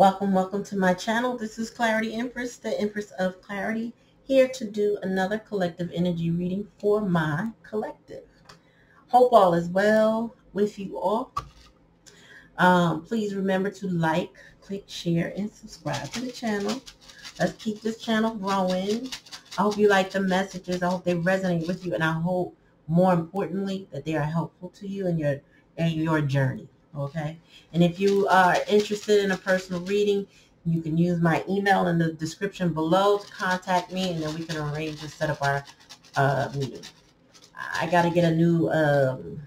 Welcome, welcome to my channel. This is Clarity Empress, the Empress of Clarity, here to do another collective energy reading for my collective. Hope all is well with you all. Um, please remember to like, click, share, and subscribe to the channel. Let's keep this channel growing. I hope you like the messages. I hope they resonate with you, and I hope, more importantly, that they are helpful to you in your in your journey. Okay, and if you are interested in a personal reading, you can use my email in the description below to contact me, and then we can arrange to set up our uh, meeting. I got to get a new um,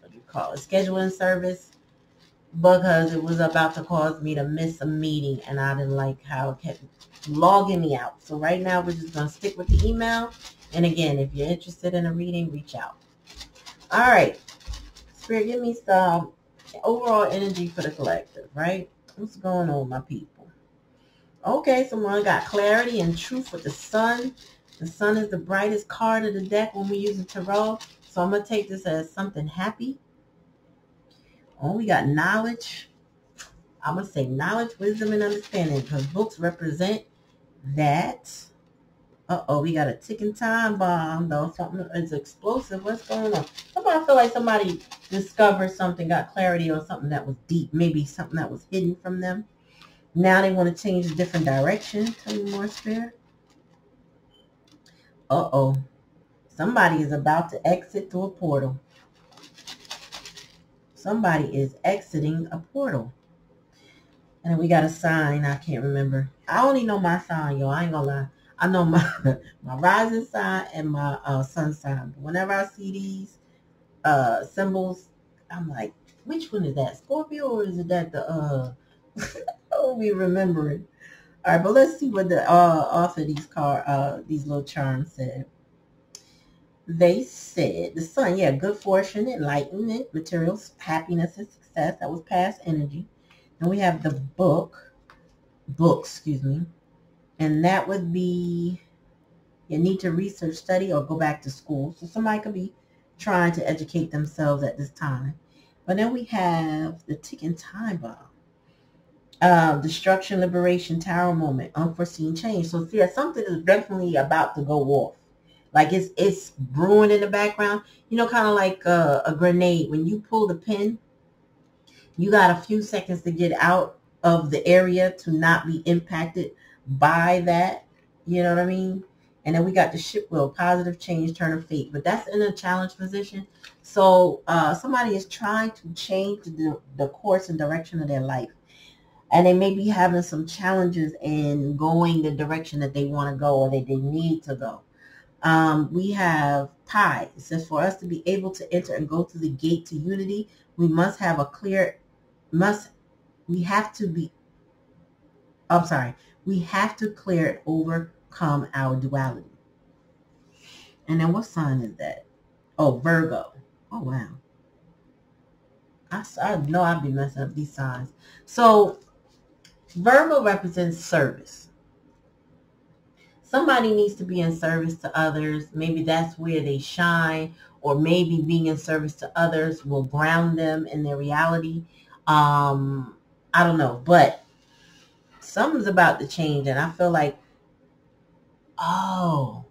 what do you call it scheduling service because it was about to cause me to miss a meeting, and I didn't like how it kept logging me out. So right now we're just going to stick with the email. And again, if you're interested in a reading, reach out. All right. Spirit, give me some overall energy for the collective, right? What's going on, my people? Okay, someone got clarity and truth with the sun. The sun is the brightest card of the deck when we use the tarot. So I'm going to take this as something happy. Oh, we got knowledge. I'm going to say knowledge, wisdom, and understanding because books represent that. Uh-oh, we got a ticking time bomb, though. Something is explosive. What's going on? Somebody feel like somebody discovered something, got clarity on something that was deep, maybe something that was hidden from them. Now they want to change a different direction. Tell me more, Spirit. Uh-oh. Somebody is about to exit through a portal. Somebody is exiting a portal. And we got a sign. I can't remember. I only know my sign, yo. I ain't gonna lie. I know my my rising sign and my uh, sun sign. But whenever I see these uh, symbols, I'm like, which one is that? Scorpio or is it that the uh oh we remember it. All right, but let's see what the uh author these car uh these little charms said. They said the sun, yeah, good fortune, enlightenment, materials, happiness, and success. That was past energy. And we have the book, books, excuse me. And that would be you need to research, study, or go back to school. So somebody could be trying to educate themselves at this time. But then we have the ticking time bomb. Uh, destruction, liberation, tower moment, unforeseen change. So yeah, something is definitely about to go off. Like it's it's brewing in the background. You know, kind of like a, a grenade. When you pull the pin, you got a few seconds to get out of the area to not be impacted by that. You know what I mean? And then we got the ship wheel, positive change, turn of fate. But that's in a challenge position. So uh, somebody is trying to change the, the course and direction of their life. And they may be having some challenges in going the direction that they want to go or that they need to go. Um, we have pi. It says for us to be able to enter and go through the gate to unity, we must have a clear, must, we have to be, I'm sorry, we have to clear it, overcome our duality. And then what sign is that? Oh, Virgo. Oh, wow. I, I know I'd be messing up these signs. So Virgo represents service. Somebody needs to be in service to others. Maybe that's where they shine or maybe being in service to others will ground them in their reality. Um, I don't know, but something's about to change and I feel like, oh,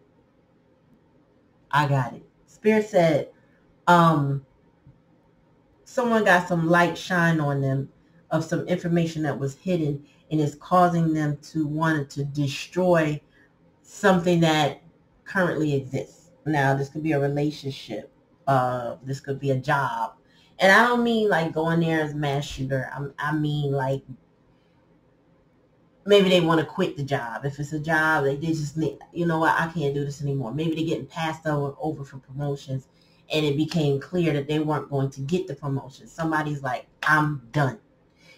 I got it. Spirit said, um, someone got some light shine on them of some information that was hidden and is causing them to want to destroy something that currently exists. Now, this could be a relationship. Uh, this could be a job. And I don't mean like going there as mass shooter. I'm, I mean like maybe they want to quit the job. If it's a job, they, just need, you know what, I can't do this anymore. Maybe they're getting passed over, over for promotions and it became clear that they weren't going to get the promotion. Somebody's like, I'm done.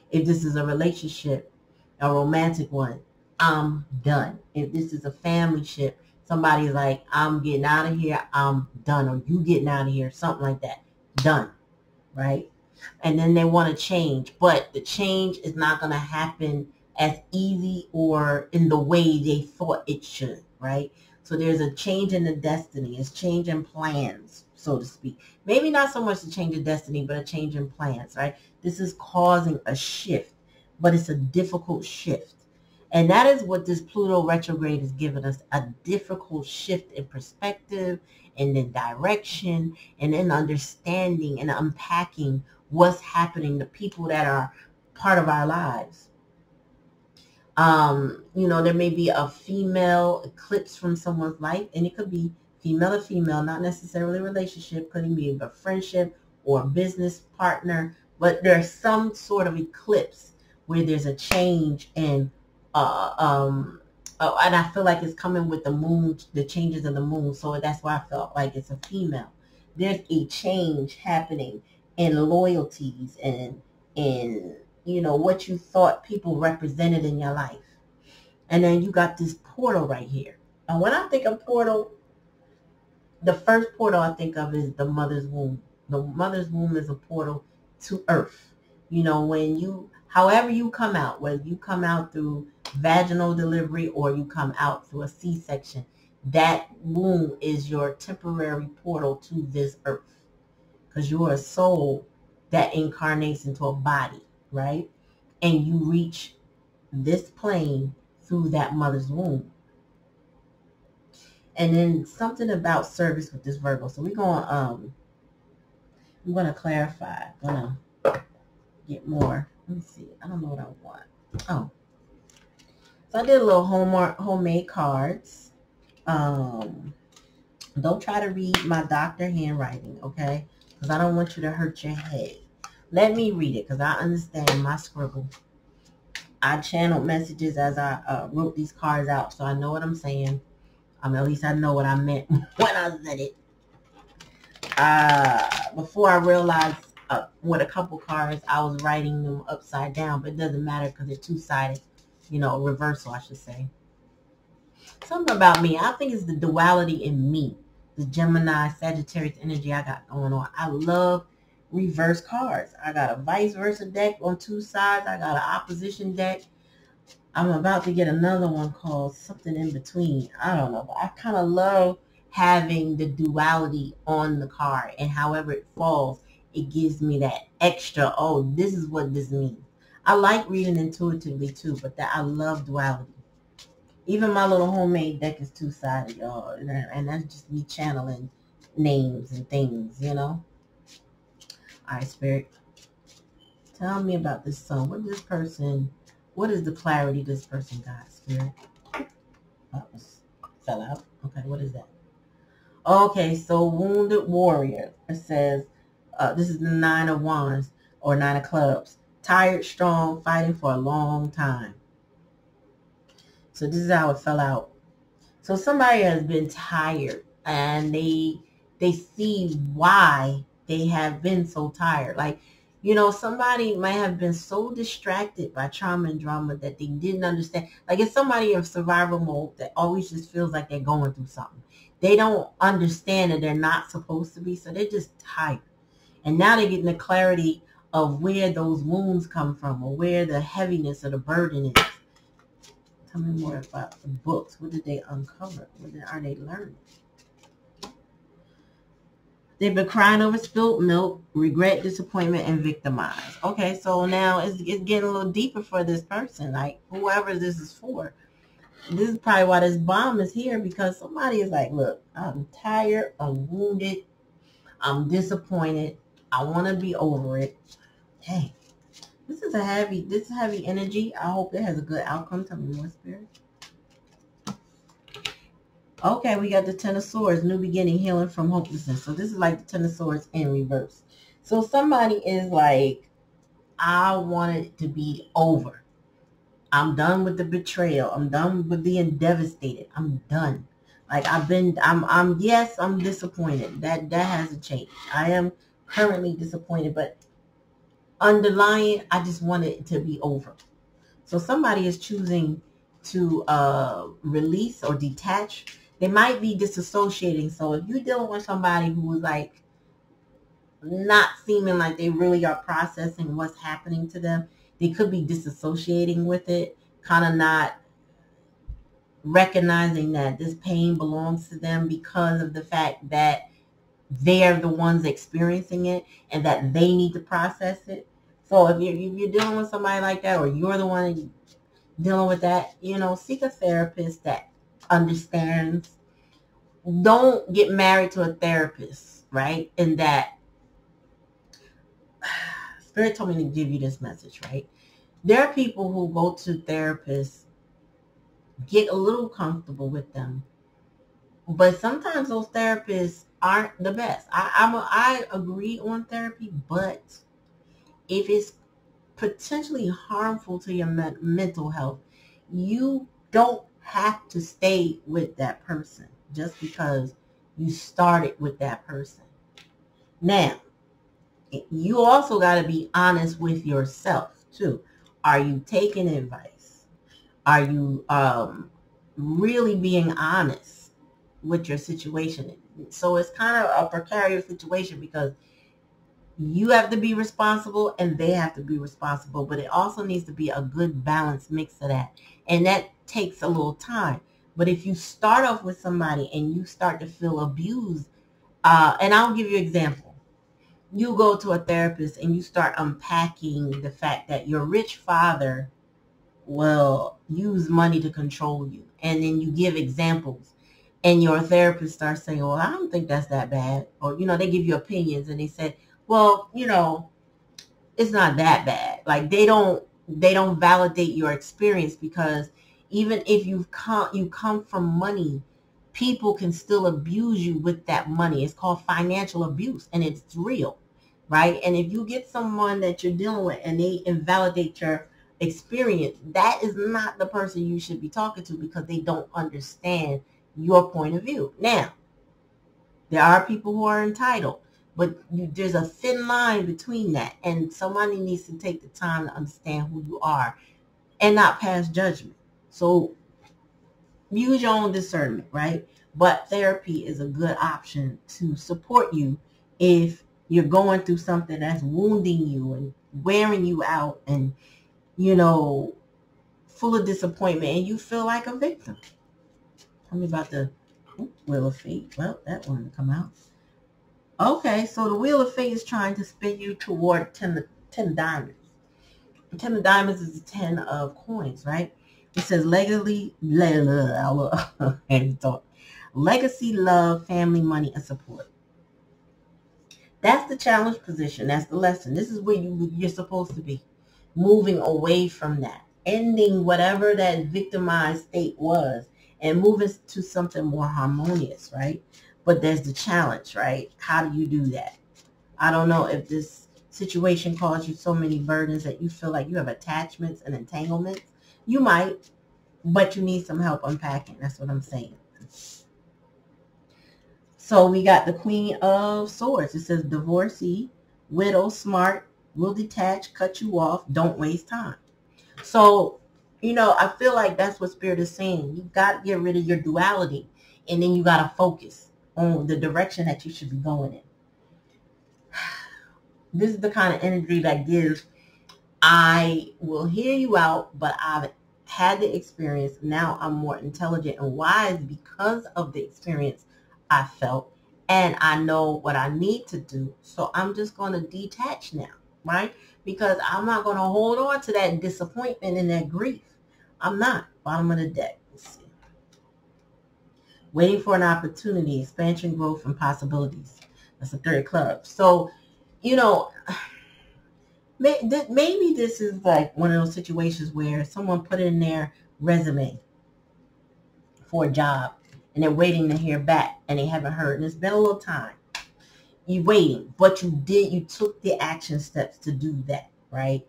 If this is a relationship, a romantic one, I'm done. If this is a family ship, somebody's like, I'm getting out of here, I'm done. Or you getting out of here, something like that. Done. Right? And then they want to change. But the change is not going to happen as easy or in the way they thought it should, right? So there's a change in the destiny. It's change in plans, so to speak. Maybe not so much a change of destiny, but a change in plans, right? This is causing a shift. but it's a difficult shift. And that is what this Pluto retrograde is giving us, a difficult shift in perspective and in direction and in understanding and unpacking what's happening to people that are part of our lives. Um, you know, there may be a female eclipse from someone's life, and it could be female to female, not necessarily a relationship, could be a friendship or a business partner, but there's some sort of eclipse where there's a change in uh, um, uh, and I feel like it's coming with the moon, the changes of the moon. So that's why I felt like it's a female. There's a change happening in loyalties and in you know what you thought people represented in your life. And then you got this portal right here. And when I think of portal, the first portal I think of is the mother's womb. The mother's womb is a portal to earth. You know, when you however you come out, whether you come out through vaginal delivery or you come out through a C-section, that womb is your temporary portal to this earth. Because you're a soul that incarnates into a body, right? And you reach this plane through that mother's womb. And then something about service with this Virgo. So we're going to, um I'm gonna clarify. I'm gonna get more let me see. I don't know what I want. Oh. So I did a little homework, homemade cards. Um, don't try to read my doctor handwriting, okay? Because I don't want you to hurt your head. Let me read it because I understand my scribble. I channeled messages as I uh, wrote these cards out, so I know what I'm saying. Um, at least I know what I meant when I said it. Uh, before I realized uh, with a couple cards, I was writing them upside down, but it doesn't matter because they're two-sided, you know, reversal, I should say. Something about me, I think it's the duality in me, the Gemini, Sagittarius energy I got going on. I love reverse cards. I got a vice versa deck on two sides. I got an opposition deck. I'm about to get another one called something in between. I don't know, but I kind of love having the duality on the card and however it falls it gives me that extra, oh, this is what this means. I like reading intuitively too, but that I love duality. Even my little homemade deck is two-sided, y'all. And that's just me channeling names and things, you know? Right, Spirit. Tell me about this song. What this person, what is the clarity this person got, Spirit? Fell out. Okay, what is that? Okay, so Wounded Warrior. It says, uh, this is the nine of wands or nine of clubs. Tired, strong, fighting for a long time. So this is how it fell out. So somebody has been tired and they they see why they have been so tired. Like, you know, somebody might have been so distracted by trauma and drama that they didn't understand. Like it's somebody in survival mode that always just feels like they're going through something. They don't understand that they're not supposed to be, so they're just tired. And now they're getting the clarity of where those wounds come from or where the heaviness or the burden is. Tell me more about the books. What did they uncover? What are they learning? They've been crying over spilled milk, regret, disappointment, and victimized. Okay, so now it's, it's getting a little deeper for this person, like whoever this is for. This is probably why this bomb is here because somebody is like, look, I'm tired, I'm wounded, I'm disappointed, I want to be over it. Hey, this is a heavy, this is heavy energy. I hope it has a good outcome. Tell me more, Spirit. Okay, we got the Ten of Swords, new beginning, healing from hopelessness. So this is like the Ten of Swords in reverse. So somebody is like, I want it to be over. I'm done with the betrayal. I'm done with being devastated. I'm done. Like I've been, I'm, I'm, yes, I'm disappointed. That, that hasn't changed. I am currently disappointed, but underlying, I just want it to be over. So somebody is choosing to uh, release or detach. They might be disassociating. So if you're dealing with somebody who is like not seeming like they really are processing what's happening to them, they could be disassociating with it, kind of not recognizing that this pain belongs to them because of the fact that they're the ones experiencing it and that they need to process it. So if you're, if you're dealing with somebody like that, or you're the one dealing with that, you know, seek a therapist that understands. Don't get married to a therapist, right? And that Spirit told me to give you this message, right? There are people who go to therapists, get a little comfortable with them, but sometimes those therapists aren't the best. I, I'm a, I agree on therapy, but if it's potentially harmful to your me- mental health, you don't have to stay with that person just because you started with that person. Now, you also got to be honest with yourself too. Are you taking advice? Are you um, really being honest with your situation? So it's kind of a precarious situation because you have to be responsible and they have to be responsible, but it also needs to be a good balance mix of that. And that takes a little time. But if you start off with somebody and you start to feel abused, uh, and I'll give you an example. You go to a therapist and you start unpacking the fact that your rich father will use money to control you. And then you give examples and your therapist starts saying, well, I don't think that's that bad. Or, you know, they give you opinions and they said, well, you know, it's not that bad. Like they don't, they don't validate your experience because even if you've come, you come from money, people can still abuse you with that money. It's called financial abuse and it's real, right? And if you get someone that you're dealing with and they invalidate your experience, that is not the person you should be talking to because they don't understand your point of view. Now, there are people who are entitled, but you, there's a thin line between that. And somebody needs to take the time to understand who you are and not pass judgment. So use your own discernment, right? But therapy is a good option to support you if you're going through something that's wounding you and wearing you out and, you know, full of disappointment and you feel like a victim. Tell me about the Wheel of Fate. Well, that one to come out. Okay, so the Wheel of Fate is trying to spin you toward 10, 10 diamonds. 10 of diamonds is 10 of coins, right? It says legacy, legacy, love, family, money, and support. That's the challenge position. That's the lesson. This is where you, you're supposed to be. Moving away from that. Ending whatever that victimized state was and moving to something more harmonious, right? But there's the challenge, right? How do you do that? I don't know if this situation caused you so many burdens that you feel like you have attachments and entanglements. You might, but you need some help unpacking. That's what I'm saying. So we got the Queen of Swords. It says divorcee, widow, smart, will detach, cut you off, don't waste time. So you know, I feel like that's what Spirit is saying. You got to get rid of your duality, and then you got to focus on the direction that you should be going in. This is the kind of energy that gives, I will hear you out, but I've had the experience. Now I'm more intelligent and wise because of the experience I felt. And I know what I need to do. So I'm just going to detach now, right? Because I'm not going to hold on to that disappointment and that grief. I'm not. Bottom of the deck. Let's see. Waiting for an opportunity, expansion, growth, and possibilities. That's the third club. So, you know, maybe this is like one of those situations where someone put in their resume for a job and they're waiting to hear back and they haven't heard. And it's been a little time. You waiting, but you did, you took the action steps to do that, right?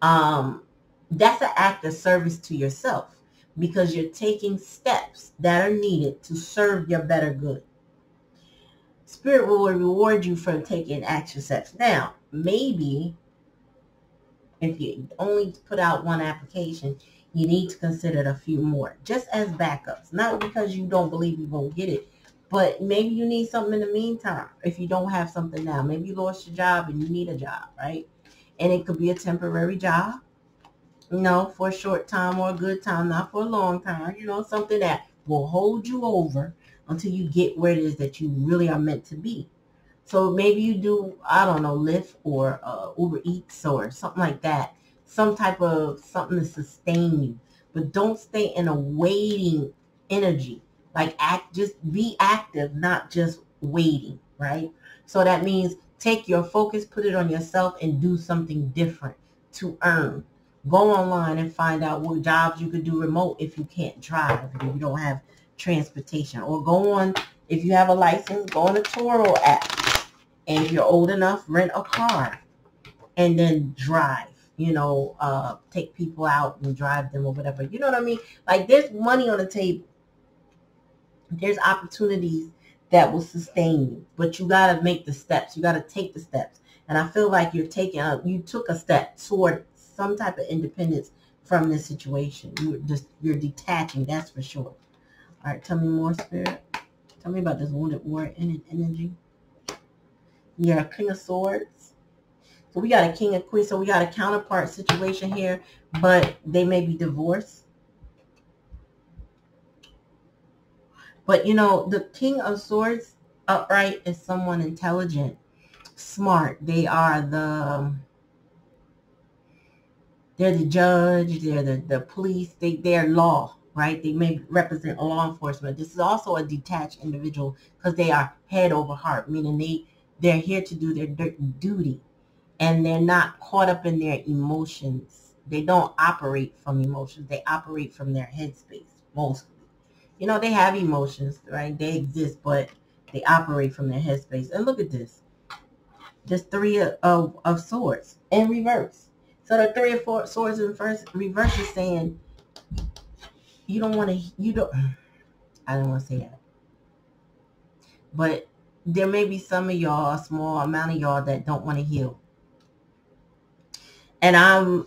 Um, that's an act of service to yourself because you're taking steps that are needed to serve your better good. Spirit will reward you for taking action steps. Now, maybe if you only put out one application, you need to consider a few more just as backups. Not because you don't believe you won't get it, but maybe you need something in the meantime. If you don't have something now, maybe you lost your job and you need a job, right? And it could be a temporary job you know, for a short time or a good time, not for a long time, you know, something that will hold you over until you get where it is that you really are meant to be. So maybe you do, I don't know, Lyft or uh, Uber Eats or something like that. Some type of something to sustain you. But don't stay in a waiting energy. Like act, just be active, not just waiting, right? So that means take your focus, put it on yourself and do something different to earn. Go online and find out what jobs you could do remote if you can't drive, if you don't have transportation. Or go on, if you have a license, go on the Turo app and if you're old enough, rent a car and then drive, you know, uh, take people out and drive them or whatever. You know what I mean? Like there's money on the table. There's opportunities that will sustain you, but you got to make the steps. You got to take the steps. And I feel like you're taking a, you took a step toward some type of independence from this situation. You're just, you're detaching. That's for sure. All right. Tell me more, spirit. Tell me about this wounded war energy. Yeah, King of Swords. So we got a King of Queen. So we got a counterpart situation here, but they may be divorced. But you know, the King of Swords upright is someone intelligent, smart. They are the um, they're the judge, they're the, the police, they they're law, right? They may represent law enforcement. This is also a detached individual because they are head over heart, meaning they they're here to do their duty and they're not caught up in their emotions. They don't operate from emotions. They operate from their headspace mostly. You know, they have emotions, right? They exist, but they operate from their headspace. And look at this. Just three of, of, of swords in reverse. So the three or four swords in first reverse is saying you don't want to, you don't, I don't want to say that. But there may be some of y'all, a small amount of y'all that don't want to heal. And I'm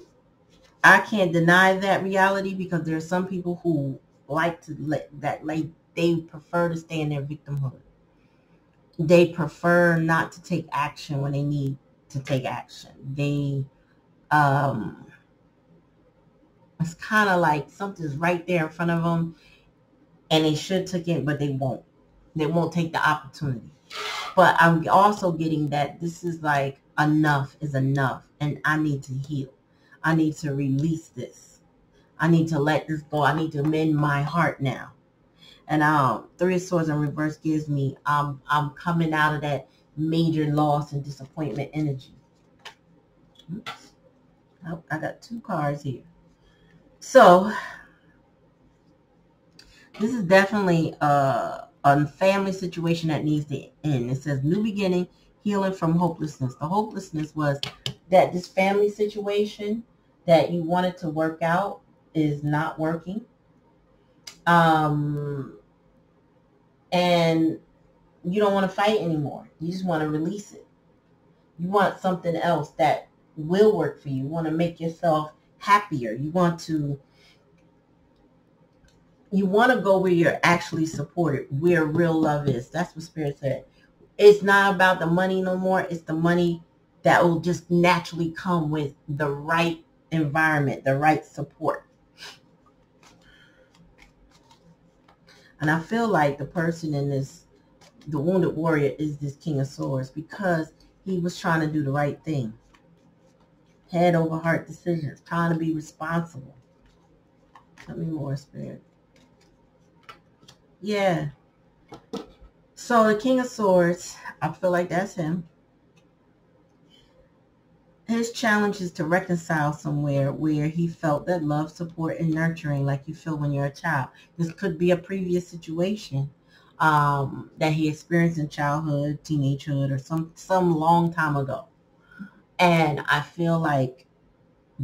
I can't deny that reality because there are some people who like to let that like they prefer to stay in their victimhood. They prefer not to take action when they need to take action. They um it's kind of like something's right there in front of them and they should take it but they won't. They won't take the opportunity. But I'm also getting that this is like enough is enough and I need to heal. I need to release this. I need to let this go. I need to mend my heart now. And um, Three of Swords in reverse gives me um, I'm coming out of that major loss and disappointment energy. Oops. Oh, I got two cards here. So this is definitely uh a family situation that needs to end. It says new beginning, healing from hopelessness. The hopelessness was that this family situation that you wanted to work out is not working. Um, and you don't want to fight anymore. You just want to release it. You want something else that will work for you. You want to make yourself happier. You want to you want to go where you're actually supported, where real love is. That's what Spirit said. It's not about the money no more. It's the money that will just naturally come with the right environment, the right support. And I feel like the person in this, the wounded warrior is this King of Swords because he was trying to do the right thing. Head over heart decisions, trying to be responsible. Tell me more, Spirit. Yeah. So the King of Swords, I feel like that's him. His challenge is to reconcile somewhere where he felt that love, support, and nurturing like you feel when you're a child. This could be a previous situation um, that he experienced in childhood, teenagehood, or some some long time ago. And I feel like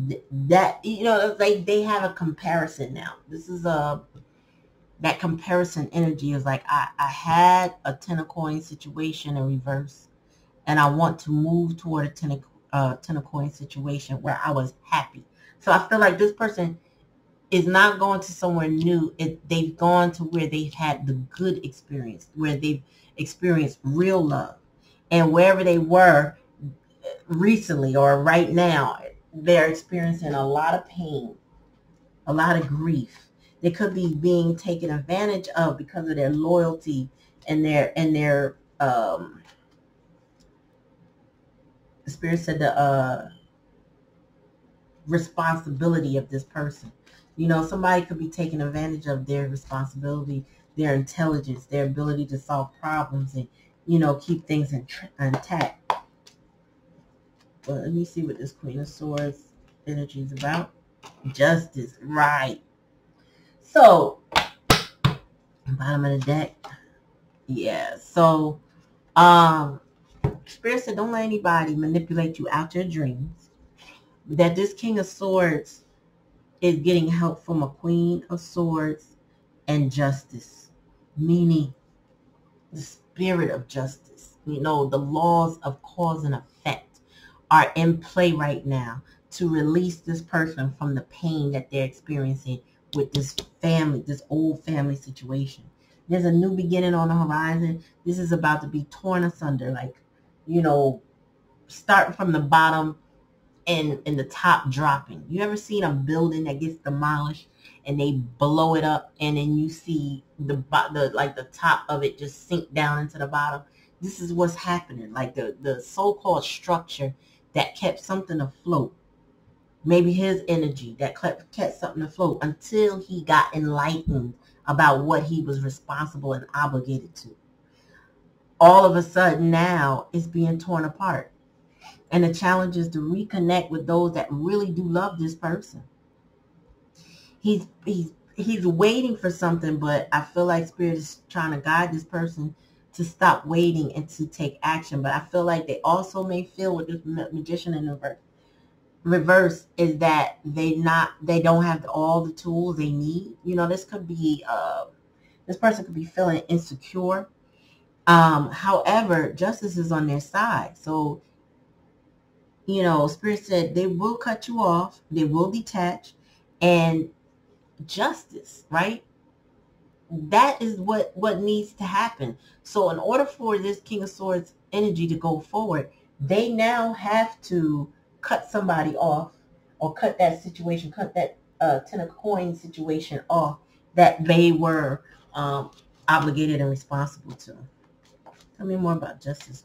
th- that you know, like they have a comparison now. This is a that comparison energy is like I, I had a ten of coin situation in reverse and I want to move toward a ten of, uh, ten of coin situation where I was happy. So I feel like this person is not going to somewhere new. It, they've gone to where they've had the good experience, where they've experienced real love. And wherever they were recently or right now, they're experiencing a lot of pain, a lot of grief they could be being taken advantage of because of their loyalty and their and their um the spirit said the uh, responsibility of this person. You know, somebody could be taking advantage of their responsibility, their intelligence, their ability to solve problems and, you know, keep things in, intact. But let me see what this Queen of Swords energy is about. Justice, right. So, bottom of the deck. Yeah, so, um, Spirit said, don't let anybody manipulate you out your dreams. That this King of Swords is getting help from a Queen of Swords and Justice, meaning the spirit of justice. You know, the laws of cause and effect are in play right now to release this person from the pain that they're experiencing with this family, this old family situation. There's a new beginning on the horizon. This is about to be torn asunder, like, you know, starting from the bottom and and the top dropping. You ever seen a building that gets demolished and they blow it up and then you see the the like the top of it just sink down into the bottom? This is what's happening. Like the the so-called structure that kept something afloat maybe his energy that kept, something afloat until he got enlightened about what he was responsible and obligated to. All of a sudden now it's being torn apart. And the challenge is to reconnect with those that really do love this person. He's he's he's waiting for something, but I feel like spirit is trying to guide this person to stop waiting and to take action. But I feel like they also may feel with this magician in reverse reverse is that they not they don't have all the tools they need. You know, this could be uh, this person could be feeling insecure. Um, however, justice is on their side. So, you know, spirit said they will cut you off, they will detach, and justice, right? That is what what needs to happen. So, in order for this King of Swords energy to go forward, they now have to cut somebody off or cut that situation, cut that uh, ten of coins situation off that they were um, obligated and responsible to. Tell me more about justice.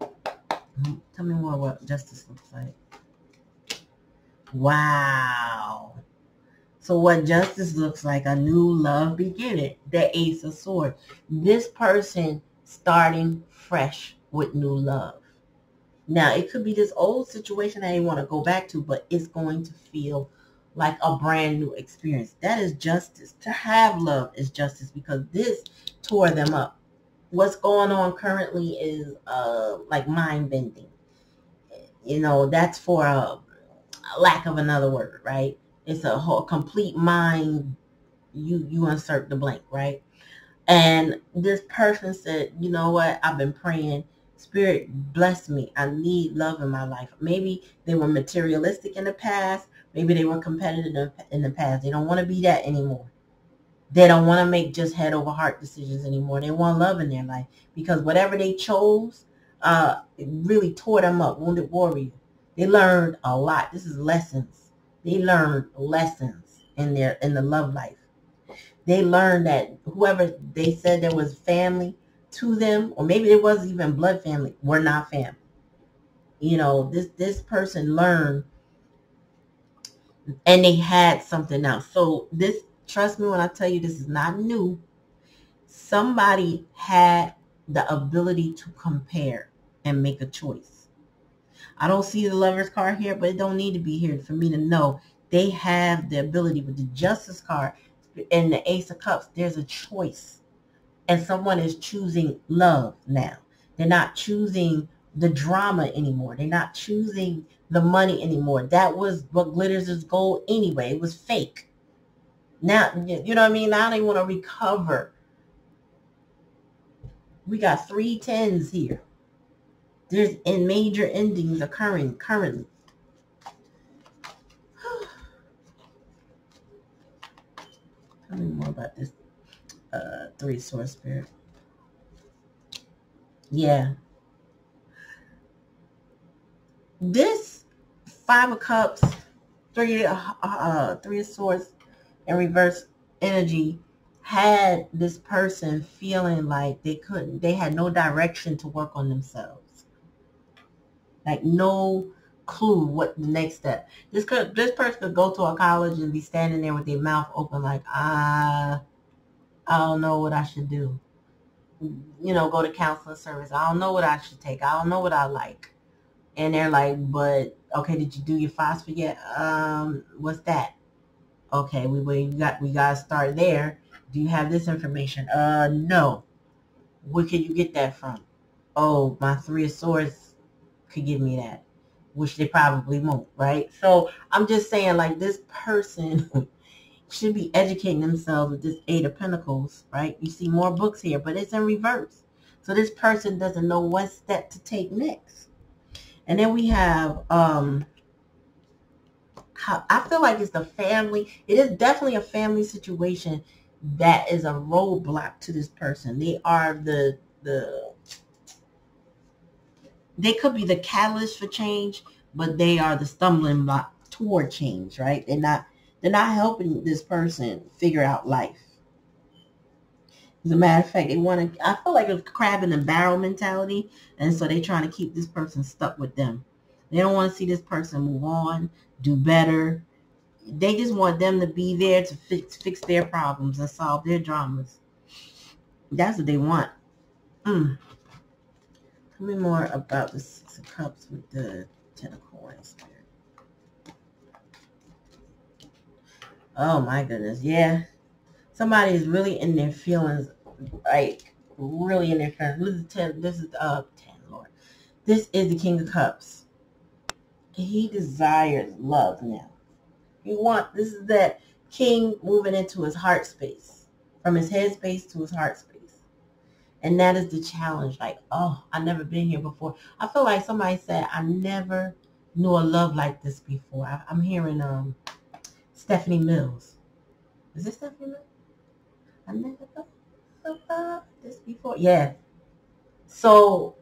Hmm, tell me more what justice looks like. Wow. So what justice looks like, a new love beginning, the ace of swords. This person starting fresh with new love. Now, it could be this old situation that you want to go back to, but it's going to feel like a brand new experience. That is justice. To have love is justice because this tore them up. What's going on currently is uh, like mind bending. You know, that's for a, a lack of another word, right? It's a whole complete mind. You you insert the blank, right? And this person said, you know what? I've been praying Spirit, bless me. I need love in my life. Maybe they were materialistic in the past. Maybe they were competitive in the past. They don't want to be that anymore. They don't want to make just head over heart decisions anymore. They want love in their life because whatever they chose, uh, really tore them up. Wounded warrior. They learned a lot. This is lessons. They learned lessons in their in the love life. They learned that whoever they said there was family, to them, or maybe it wasn't even blood family, we're not family. You know, this this person learned and they had something else. So this, trust me when I tell you this is not new. Somebody had the ability to compare and make a choice. I don't see the lover's card here, but it don't need to be here for me to know they have the ability with the justice card and the ace of cups. There's a choice and someone is choosing love now. They're not choosing the drama anymore. They're not choosing the money anymore. That was what glitters is gold anyway. It was fake. Now, you know what I mean? Now they want to recover. We got three tens here. There's in major endings occurring currently. Tell me more about this uh, three source spirit. Yeah. This five of cups, three, uh, uh, three of swords, and reverse energy had this person feeling like they couldn't, they had no direction to work on themselves. Like no clue what the next step. This could this person could go to a college and be standing there with their mouth open like, ah, I don't know what I should do. You know, go to counseling service. I don't know what I should take. I don't know what I like. And they're like, but okay, did you do your FAFSA yet? Um, what's that? Okay, we we got we gotta start there. Do you have this information? Uh, no. Where can you get that from? Oh, my three of swords could give me that, which they probably won't, right? So I'm just saying, like this person should be educating themselves with this Eight of Pentacles, right? You see more books here, but it's in reverse. So this person doesn't know what step to take next. And then we have, um, I feel like it's the family. It is definitely a family situation that is a roadblock to this person. They are the, the, they could be the catalyst for change, but they are the stumbling block toward change, right? They're not they're not helping this person figure out life. As a matter of fact, they want to, I feel like a crab in a barrel mentality. And so they're trying to keep this person stuck with them. They don't want to see this person move on, do better. They just want them to be there to fix, fix their problems and solve their dramas. That's what they want. Mm. Tell me more about the Six of Cups with the Ten of Coins. Oh my goodness. Yeah. Somebody is really in their feelings, like really in their feelings. This is ten this is uh ten, Lord. This is the King of Cups. He desires love now. He want this is that king moving into his heart space. From his head space to his heart space. And that is the challenge. Like, oh, I've never been here before. I feel like somebody said, I never knew a love like this before. I, I'm hearing um Stephanie Mills. Is this Stephanie Mills? I never thought about this before. Yeah. So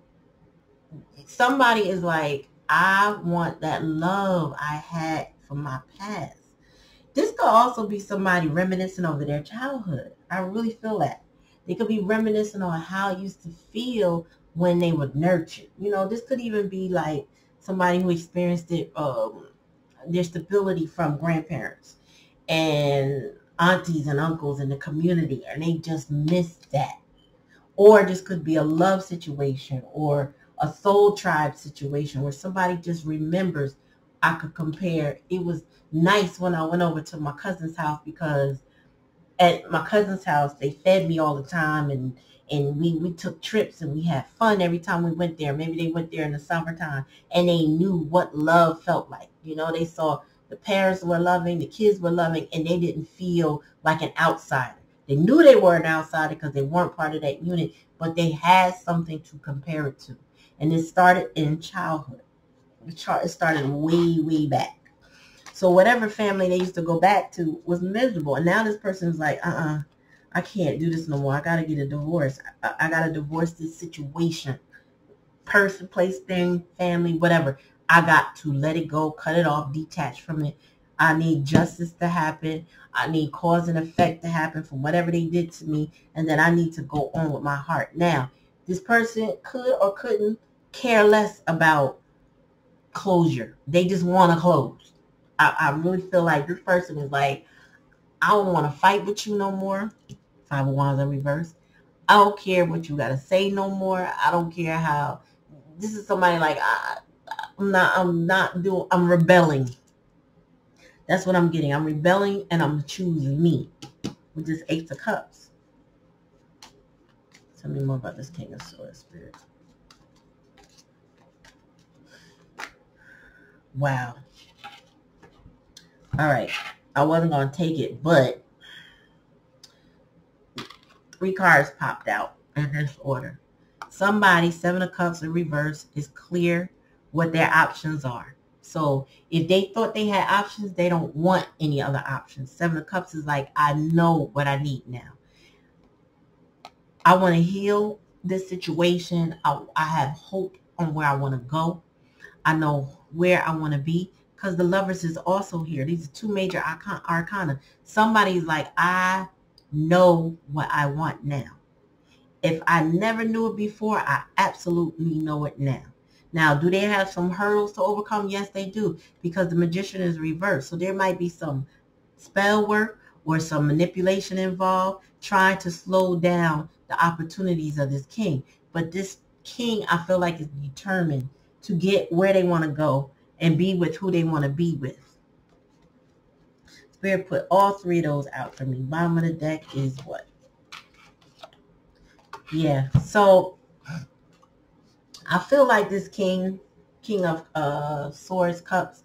somebody is like, I want that love I had from my past. This could also be somebody reminiscing over their childhood. I really feel that. They could be reminiscing on how it used to feel when they were nurtured. You know, this could even be like somebody who experienced it um, their stability from grandparents and aunties and uncles in the community and they just miss that or this could be a love situation or a soul tribe situation where somebody just remembers I could compare. It was nice when I went over to my cousin's house because at my cousin's house they fed me all the time and and we, we took trips and we had fun every time we went there. Maybe they went there in the summertime and they knew what love felt like. You know, they saw the parents were loving, the kids were loving, and they didn't feel like an outsider. They knew they were an outsider because they weren't part of that unit, but they had something to compare it to. And it started in childhood. It started way, way back. So whatever family they used to go back to was miserable. And now this person is like, uh-uh, I can't do this no more. I got to get a divorce. I, I got to divorce this situation. Person, place, thing, family, whatever. I got to let it go, cut it off, detach from it. I need justice to happen. I need cause and effect to happen from whatever they did to me. And then I need to go on with my heart. Now, this person could or couldn't care less about closure. They just want to close. I, I really feel like this person is like, I don't want to fight with you no more. Five oh of Wands in reverse. I don't care what you got to say no more. I don't care how. This is somebody like, I, I'm not, I'm not doing, I'm rebelling. That's what I'm getting. I'm rebelling and I'm choosing me with this Eight of Cups. Tell me more about this King of Swords Spirit. Wow. All right. I wasn't going to take it, but three cards popped out in this order. Somebody, Seven of Cups in reverse, is clear what their options are. So if they thought they had options, they don't want any other options. Seven of Cups is like, I know what I need now. I want to heal this situation. I, I have hope on where I want to go. I know where I want to be because the lovers is also here. These are two major arcana. Somebody's like, I know what I want now. If I never knew it before, I absolutely know it now. Now, do they have some hurdles to overcome? Yes, they do, because the magician is reversed. So there might be some spell work or some manipulation involved trying to slow down the opportunities of this king. But this king, I feel like, is determined to get where they want to go and be with who they want to be with. Spirit put all three of those out for me. Bottom of the deck is what? Yeah. So I feel like this king, king of uh, swords, cups,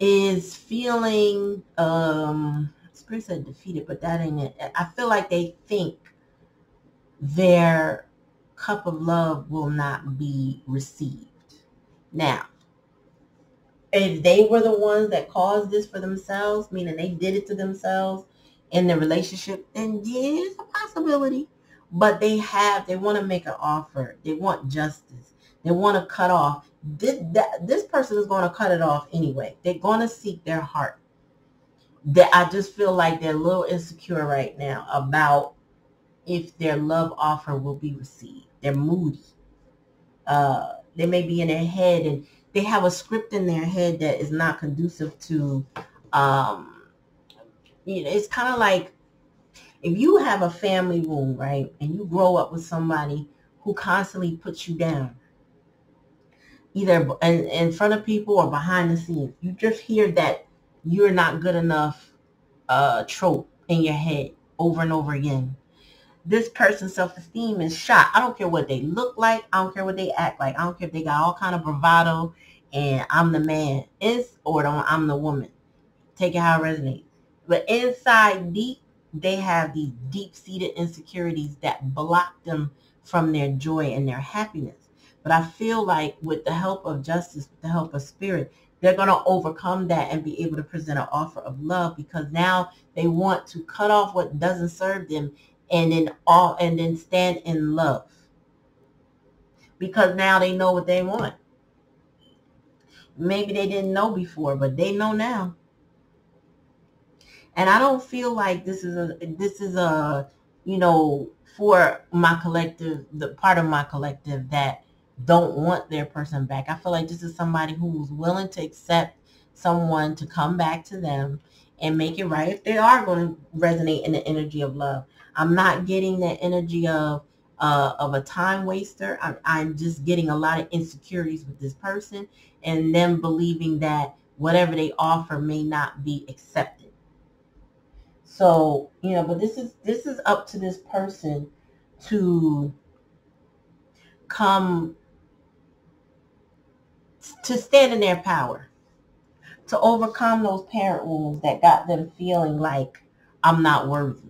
is feeling, um, Spirit said defeated, but that ain't it. I feel like they think their cup of love will not be received. Now, if they were the ones that caused this for themselves, meaning they did it to themselves in the relationship, then yeah, it's a possibility. But they have they want to make an offer. They want justice. They want to cut off. This, that, this person is going to cut it off anyway. They're going to seek their heart. That i just feel like they're a little insecure right now about if their love offer will be received. They're moody uh, they may be in their head and they have a script in their head that is not conducive to um, you know it's kind of like if you have a family room right, and you grow up with somebody who constantly puts you down, either in, in front of people or behind the scenes, you just hear that you're not good enough uh, trope in your head over and over again. This person's self-esteem is shot. I don't care what they look like. I don't care what they act like. I don't care if they got all kind of bravado and I'm the man is or I'm the woman. Take it how it resonates. But inside deep, they have these deep-seated insecurities that block them from their joy and their happiness. But I feel like with the help of justice, with the help of spirit, they're going to overcome that and be able to present an offer of love because now they want to cut off what doesn't serve them and then all and then stand in love because now they know what they want maybe they didn't know before but they know now and I don't feel like this is a this is a you know for my collective the part of my collective that don't want their person back. I feel like this is somebody who's willing to accept someone to come back to them and make it right if they are going to resonate in the energy of love. I'm not getting the energy of uh, of a time waster. I'm, I'm just getting a lot of insecurities with this person and them believing that whatever they offer may not be accepted. So, you know, but this is this is up to this person to come to stand in their power, to overcome those parent wounds that got them feeling like I'm not worthy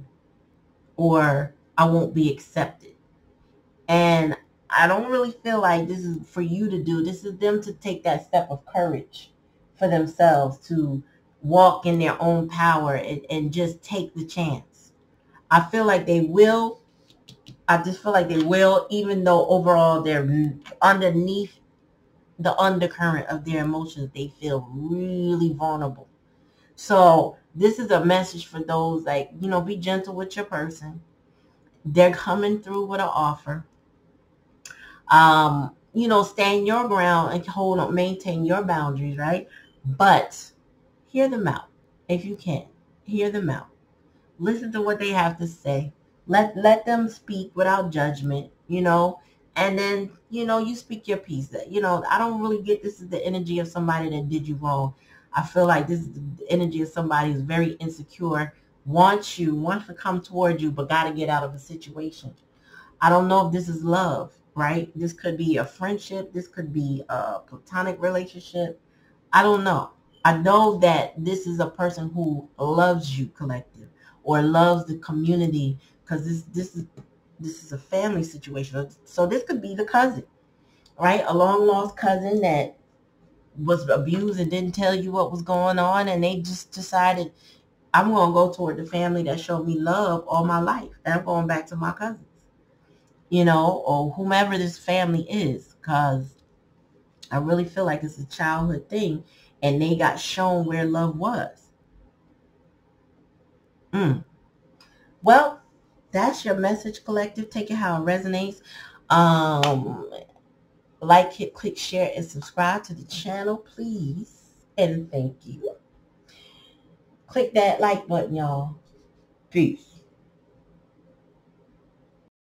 or I won't be accepted. And I don't really feel like this is for you to do. This is them to take that step of courage for themselves to walk in their own power and, and just take the chance. I feel like they will. I just feel like they will, even though overall they're underneath the undercurrent of their emotions, they feel really vulnerable. So this is a message for those like, you know, be gentle with your person. They're coming through with an offer. Um, you know, stand your ground and hold on, maintain your boundaries, right? But hear them out if you can. Hear them out. Listen to what they have to say. Let let them speak without judgment, you know, and then, you know, you speak your piece. You know, I don't really get this is the energy of somebody that did you wrong. I feel like this is the energy of somebody who's very insecure, wants you, wants to come toward you, but got to get out of a situation. I don't know if this is love, right? This could be a friendship. This could be a platonic relationship. I don't know. I know that this is a person who loves you, collective, or loves the community because this this is this is a family situation. So this could be the cousin, right? A long lost cousin that was abused and didn't tell you what was going on, and they just decided I'm going to go toward the family that showed me love all my life, and I'm going back to my cousins, you know, or whomever this family is, because I really feel like it's a childhood thing and they got shown where love was. Mm. Well, that's your message collective. Take it how it resonates. Um, like, hit, click, share, and subscribe to the channel, please. And thank you. Click that like button, y'all. Peace.